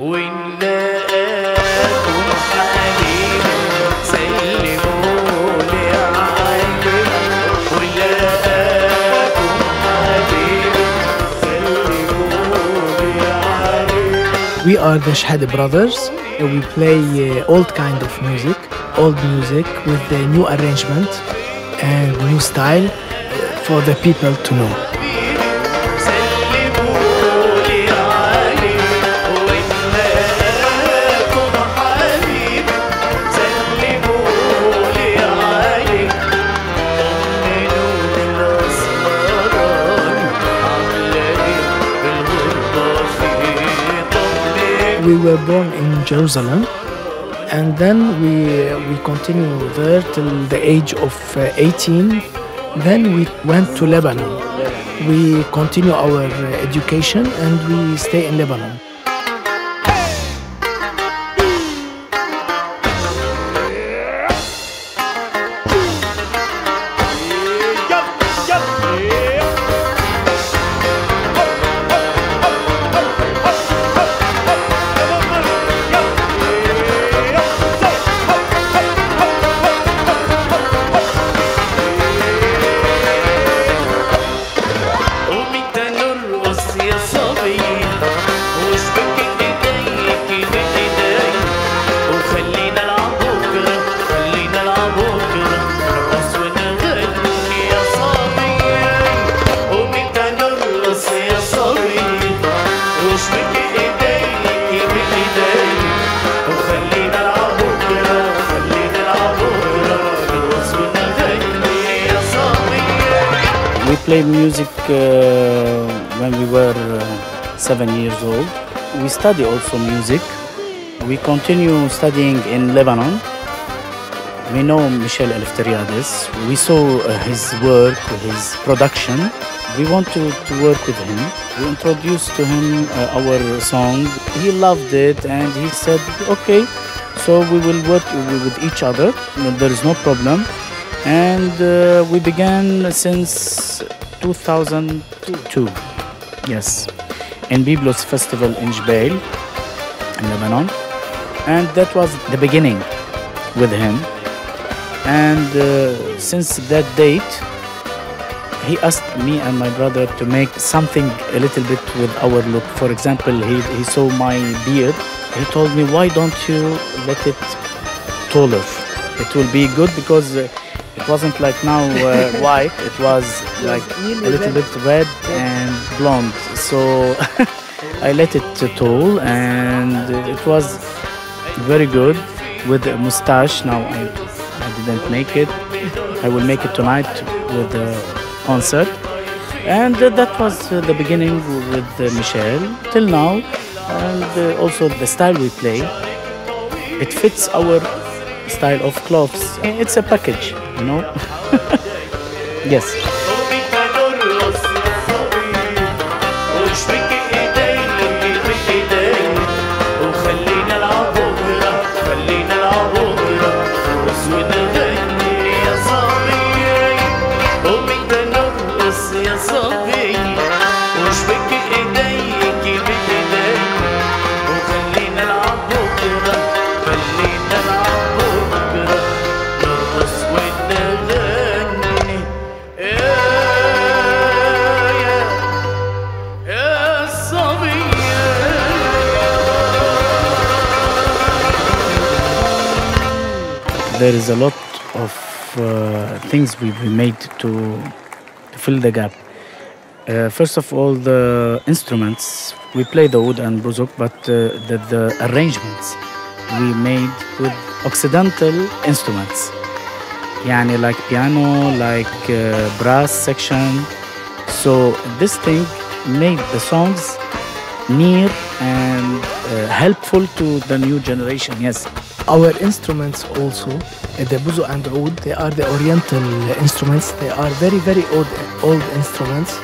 We are the Chehade brothers. We play uh, old kind of music, old music with the new arrangement and new style for the people to know. We were born in Jerusalem and then we, we continue there till the age of uh, 18. Then we went to Lebanon. We continue our uh, education and we stay in Lebanon. We played music uh, when we were uh, seven years old. We study also music. We continue studying in Lebanon. We know Michel Elefteriades. We saw uh, his work, his production. We want to, to work with him. We introduced to him uh, our song. He loved it and he said, okay, so we will work with each other. There is no problem and uh, we began since 2002 yes. In Byblos festival in jbeil in lebanon. And that was the beginning with him. And uh, since that date he asked me and my brother to make something a little bit with our look. For example he, he saw my beard. He told me why don't you let it taller? It will be good because uh, it wasn't like now uh, white. It was like a little bit red and blonde. So i let it to tall and it was very good with a mustache. Now I, I didn't make it. I will make it tonight with the concert. And that was the beginning with uh, michel. Till now and uh, also the style we play. It fits our style of clothes. It's a package, yes. There is a lot of uh, things we we made to, to fill the gap. Uh, first of all, the instruments. We play the oud and buzuk, but uh, the, the arrangements we made with Occidental instruments. Yani like piano, like uh, brass section. So this thing made the songs near and uh, helpful to the new generation. Yes. Our instruments also, the buzu and oud, they are the oriental instruments. They are very, very old, old instruments.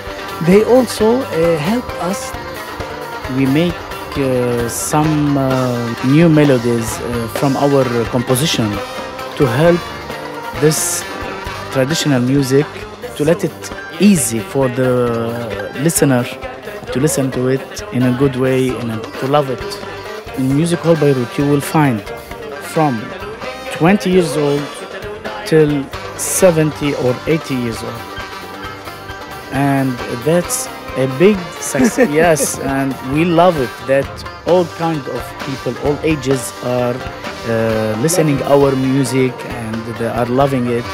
They also uh, help us we make uh, some uh, new melodies uh, from our composition to help this traditional music to let it easy for the listener to listen to it in a good way and to love it in Music Hall Beirut, you will find from 20 years old till 70 or 80 years old. And that's a big success. yes, and we love it that all kinds of people, all ages are uh, listening our music and they are loving it.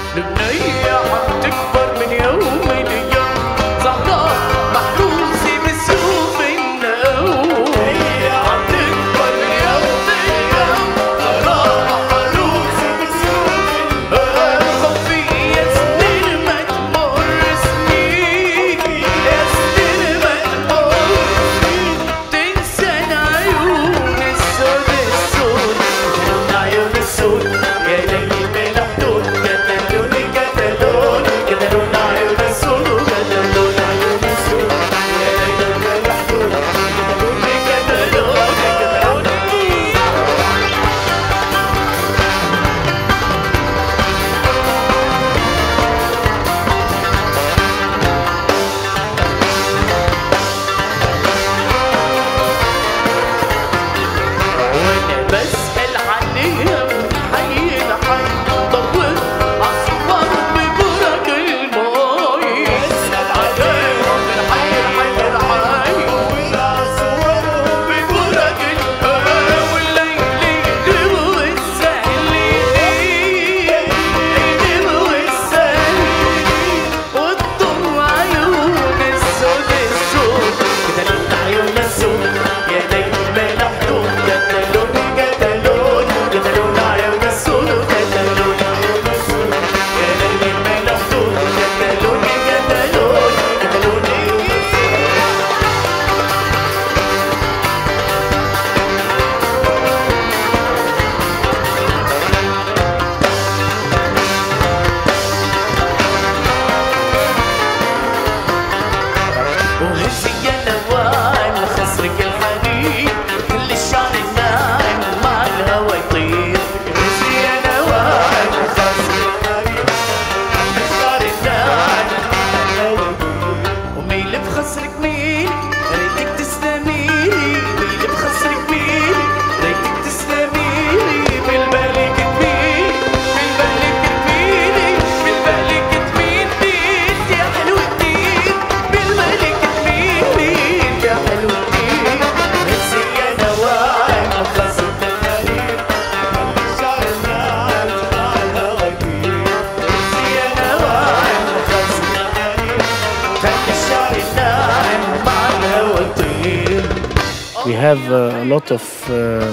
have uh, a lot of uh,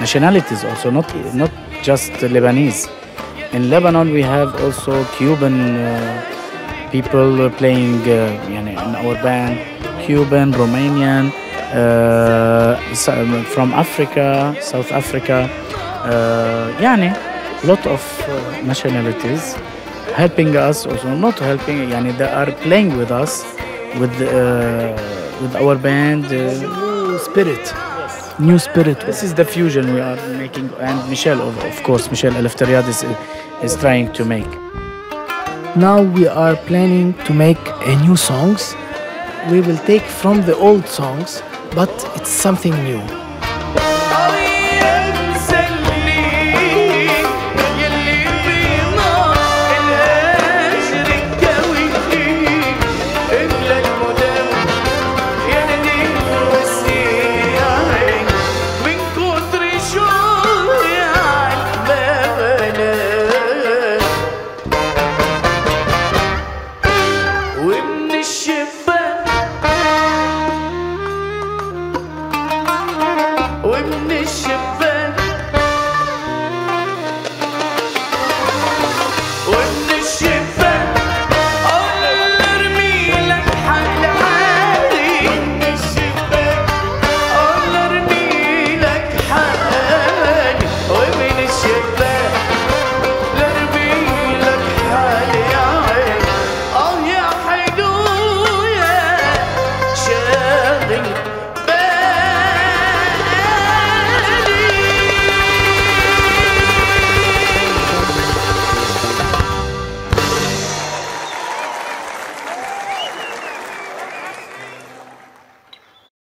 nationalities also, not not just Lebanese. In Lebanon, we have also Cuban uh, people playing uh, يعني in our band, Cuban, Romanian, uh, some from Africa, South Africa. Uh, يعني lot of uh, nationalities helping us also, not helping, يعني they are playing with us with uh, with our band. Uh, Spirit. New spirit. this is the fusion we are making, and Michel, of, of course, Michel Eleftariad is, is trying to make. Now we are planning to make a new songs. We will take from the old songs, but it's something new.